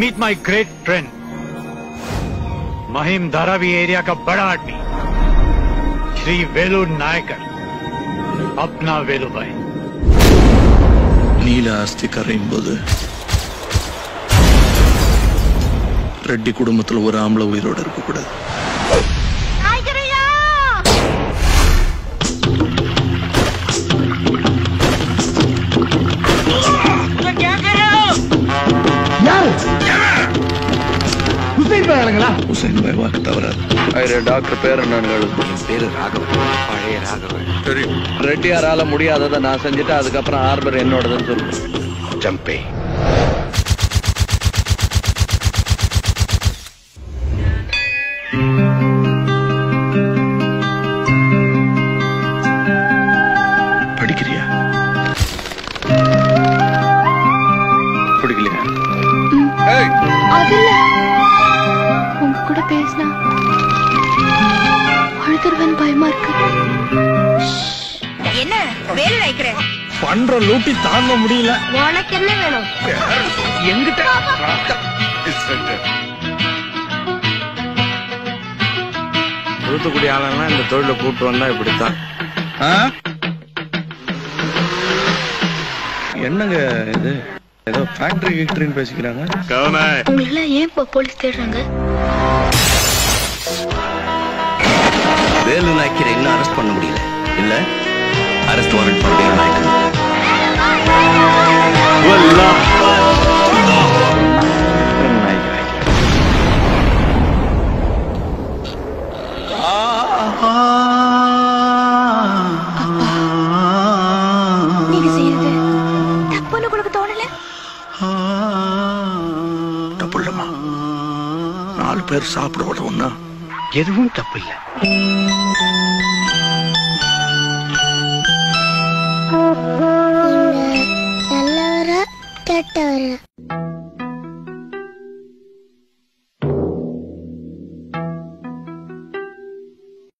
meet my great friend Mahim Dharavi area का बड़ा आदमी श्री वेलू नायकर अपना वेलू भाई நீல ஆஸ்தி கரையும் போது ரெட்டி குடும்பத்துல ஒரு ஆம்பளை உயிரோட இருக்கக்கூடாது ஹுசைன் பாய் வாக்கு தவறாது. ஐயா டாக்டர் பேர் என்னன்னு பேரு ராகவன். பழைய ராகவன். தெரியும். ரெட்டியாரால முடியாததை நான் செஞ்சுட்டு அதுக்கப்புறம் ஆர்டர் என்னோடதுன்னு சொல்லு. ஜம்பே. படிக்கிறியா? பிடிக்கலையா அதில்ல கூட பேசினா அழுதுருவேன் பயமா இருக்கு. என்ன? வேலை வைக்கிற பண்ற லூட்டி தாங்க முடியல. உனக்கு என்ன வேணும்? தூத்துக்குடி ஆளுங்கலாம் இந்த தொழிலை கூட்டு வந்தா இப்படித்தான்? என்னங்க இது? ஏதோ ஃபேக்டரி கிக்டரின்னு பேசிக்கிறாங்க. கவனா. உங்களை ஏன் போலீஸ் தேடுறாங்க? வேலு நாய்க்கரை இன்னும் அரெஸ்ட் பண்ண முடியல. இல்ல? அரெஸ்ட் வாரண்ட் ஃபார் வேலு இல்லம்மா நாலு பேர் சாப்பிட விடவும்னா எதுவும் தப்பு நல்லவரா கெட்டவரா.